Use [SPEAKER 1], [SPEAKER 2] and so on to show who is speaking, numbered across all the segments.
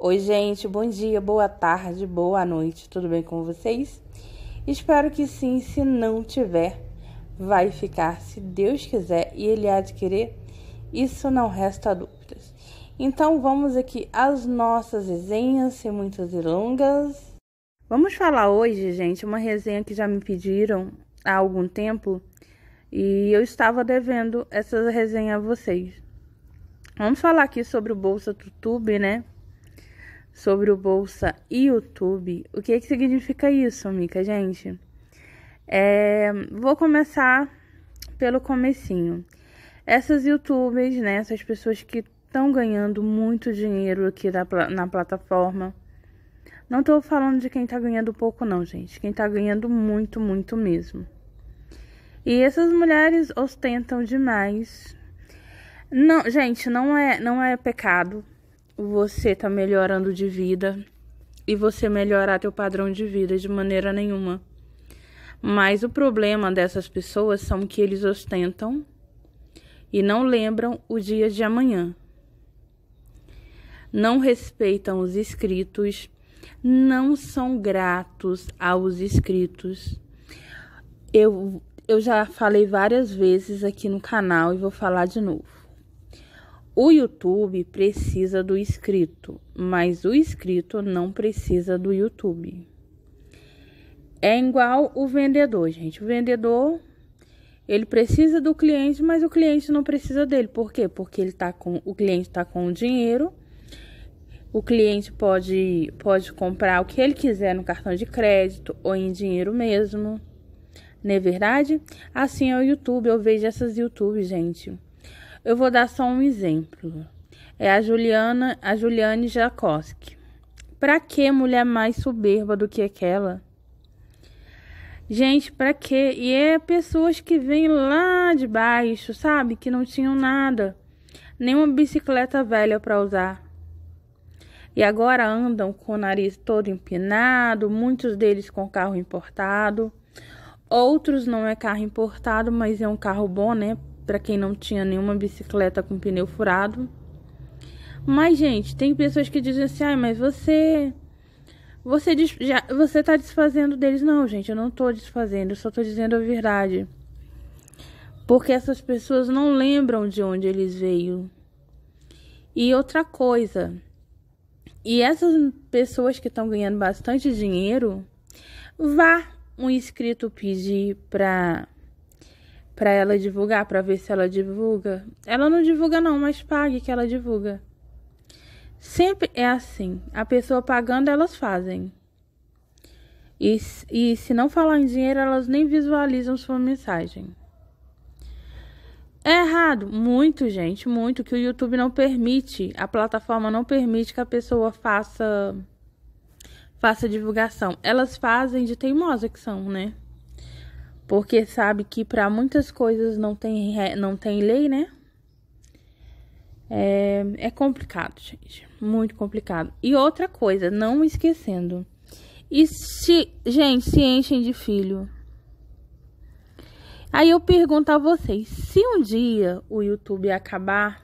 [SPEAKER 1] Oi, gente, bom dia, boa tarde, boa noite, tudo bem com vocês? Espero que sim, se não tiver, vai ficar, se Deus quiser e Ele há de querer, isso não resta dúvidas. Então vamos aqui às nossas resenhas, sem muitas delongas. Vamos falar hoje, gente, uma resenha que já me pediram há algum tempo e eu estava devendo essa resenha a vocês. Vamos falar aqui sobre o Bolsa YouTube, né? Sobre o Bolsa YouTube. O que, que significa isso, Mica, gente? É, vou começar pelo comecinho. Essas youtubers, né, essas pessoas que estão ganhando muito dinheiro aqui na, na plataforma. Não tô falando de quem tá ganhando pouco, não, gente. Quem tá ganhando muito, muito mesmo. E essas mulheres ostentam demais. Não, gente, não é, não é pecado você tá melhorando de vida e você melhorar teu padrão de vida de maneira nenhuma. Mas o problema dessas pessoas são que eles ostentam e não lembram o dia de amanhã. Não respeitam os escritos, não são gratos aos escritos. Eu, eu já falei várias vezes aqui no canal e vou falar de novo. O YouTube precisa do inscrito, mas o inscrito não precisa do YouTube. É igual o vendedor, gente. O vendedor, ele precisa do cliente, mas o cliente não precisa dele. Por quê? Porque ele tá com o cliente está com o dinheiro. O cliente pode pode comprar o que ele quiser no cartão de crédito ou em dinheiro mesmo. Não é verdade? Assim é o YouTube. Eu vejo essas YouTube, gente eu vou dar só um exemplo. É a Juliana, a Juliane Jacoski. Pra que mulher mais soberba do que aquela? Gente, pra quê? E é pessoas que vêm lá de baixo, sabe? Que não tinham nada. Nenhuma bicicleta velha para usar. E agora andam com o nariz todo empinado, muitos deles com carro importado. Outros não é carro importado, mas é um carro bom, né? Para quem não tinha nenhuma bicicleta com pneu furado. Mas, gente, tem pessoas que dizem assim: ai, mas você. Você, já, você tá desfazendo deles. Não, gente, eu não tô desfazendo, eu só tô dizendo a verdade. Porque essas pessoas não lembram de onde eles veio. E outra coisa. E essas pessoas que estão ganhando bastante dinheiro, vá um inscrito pedir para para ela divulgar, para ver se ela divulga. Ela não divulga não, mas pague que ela divulga. Sempre é assim. A pessoa pagando, elas fazem. E, e se não falar em dinheiro, elas nem visualizam sua mensagem. É errado, muito, gente, muito, que o YouTube não permite, a plataforma não permite que a pessoa faça faça divulgação. Elas fazem de teimosa que são, né? Porque sabe que para muitas coisas não tem, não tem lei, né? É, é complicado, gente. Muito complicado. E outra coisa, não esquecendo. E se, gente, se enchem de filho. Aí eu pergunto a vocês, se um dia o YouTube acabar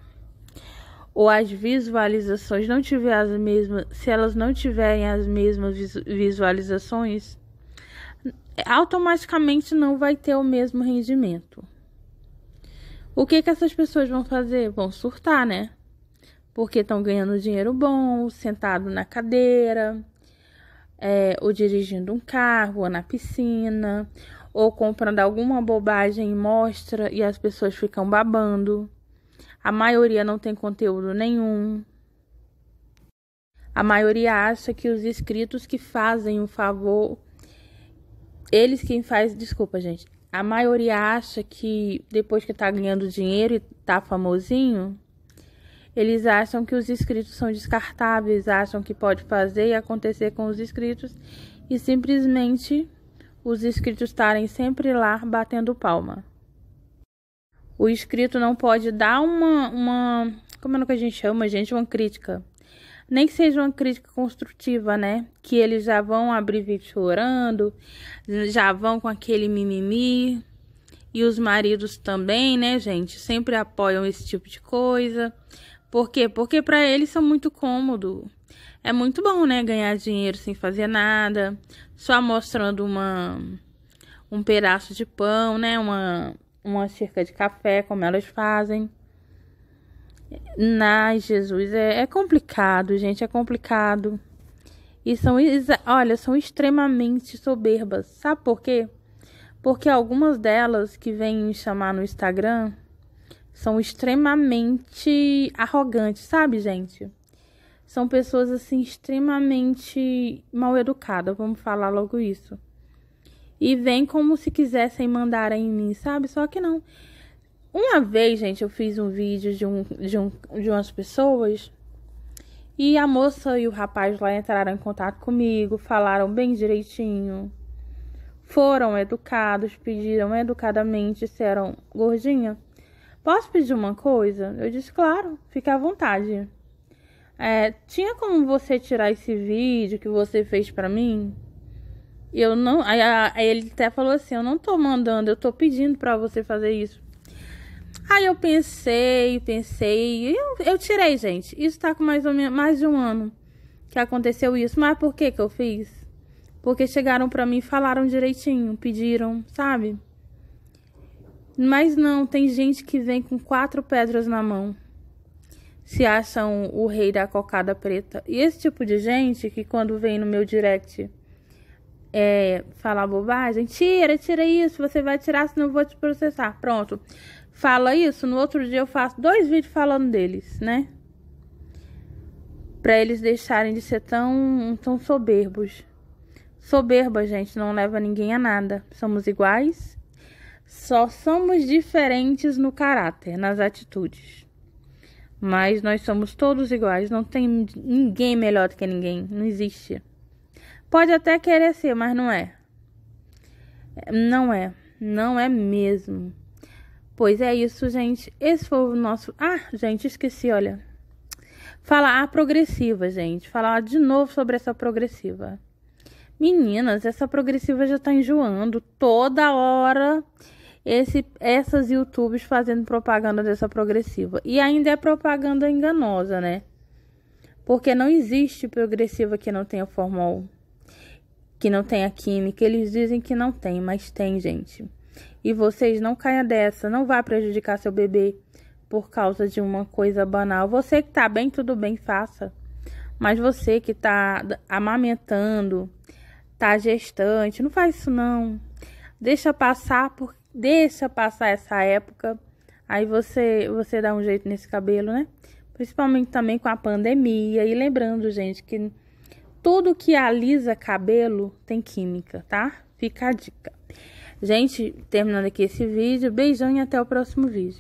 [SPEAKER 1] ou as visualizações não tiver as mesmas, se elas não tiverem as mesmas visualizações, automaticamente não vai ter o mesmo rendimento. O que que essas pessoas vão fazer? Vão surtar, né? Porque estão ganhando dinheiro bom, sentado na cadeira, é, ou dirigindo um carro, ou na piscina, ou comprando alguma bobagem em mostra e as pessoas ficam babando. A maioria não tem conteúdo nenhum. A maioria acha que os inscritos que fazem o favor eles quem faz, desculpa, gente. A maioria acha que depois que tá ganhando dinheiro e tá famosinho, eles acham que os inscritos são descartáveis, acham que pode fazer e acontecer com os inscritos e simplesmente os inscritos estarem sempre lá batendo palma. O inscrito não pode dar uma, uma como é que a gente chama, gente, uma crítica nem que seja uma crítica construtiva, né? Que eles já vão abrir vídeo chorando, já vão com aquele mimimi. E os maridos também, né, gente? Sempre apoiam esse tipo de coisa. Por quê? Porque para eles são muito cômodo. É muito bom, né, ganhar dinheiro sem fazer nada, só mostrando uma um pedaço de pão, né, uma uma xícara de café, como elas fazem. Ai, Jesus, é, é complicado, gente, é complicado. E são, olha, são extremamente soberbas. Sabe por quê? Porque algumas delas que vêm me chamar no Instagram são extremamente arrogantes, sabe, gente? São pessoas assim extremamente mal educadas, vamos falar logo isso. E vem como se quisessem mandar em mim, sabe? Só que não. Uma vez, gente, eu fiz um vídeo de, um, de, um, de umas pessoas e a moça e o rapaz lá entraram em contato comigo, falaram bem direitinho. Foram educados, pediram educadamente, disseram: Gordinha, posso pedir uma coisa? Eu disse: Claro, fique à vontade. É, tinha como você tirar esse vídeo que você fez para mim? Eu não. Aí, aí, ele até falou assim: Eu não tô mandando, eu tô pedindo para você fazer isso. Aí eu pensei, pensei, eu, eu tirei, gente. Isso tá com mais ou menos mais de um ano que aconteceu isso. Mas por que que eu fiz? Porque chegaram para mim e falaram direitinho, pediram, sabe? Mas não, tem gente que vem com quatro pedras na mão. Se acham o rei da cocada preta. E esse tipo de gente que quando vem no meu direct é, falar bobagem, tira, tira isso, você vai tirar, senão eu vou te processar. Pronto fala isso, no outro dia eu faço dois vídeos falando deles, né? Pra eles deixarem de ser tão, tão soberbos. Soberba, gente, não leva ninguém a nada. Somos iguais, só somos diferentes no caráter, nas atitudes. Mas nós somos todos iguais, não tem ninguém melhor do que ninguém, não existe. Pode até querer ser, mas não é. Não é, não é mesmo. Pois é isso, gente. Esse foi o nosso. Ah, gente, esqueci, olha. Falar a progressiva, gente. Falar de novo sobre essa progressiva. Meninas, essa progressiva já tá enjoando. Toda hora esse, essas YouTubes fazendo propaganda dessa progressiva. E ainda é propaganda enganosa, né? Porque não existe progressiva que não tenha formol, que não tenha química. Eles dizem que não tem, mas tem, gente. E vocês não caiam dessa, não vá prejudicar seu bebê por causa de uma coisa banal. Você que tá bem, tudo bem, faça. Mas você que tá amamentando, tá gestante, não faz isso não. Deixa passar por deixa passar essa época. Aí você você dá um jeito nesse cabelo, né? Principalmente também com a pandemia e lembrando, gente, que tudo que alisa cabelo tem química, tá? Fica a dica. Gente, terminando aqui esse vídeo, beijão e até o próximo vídeo.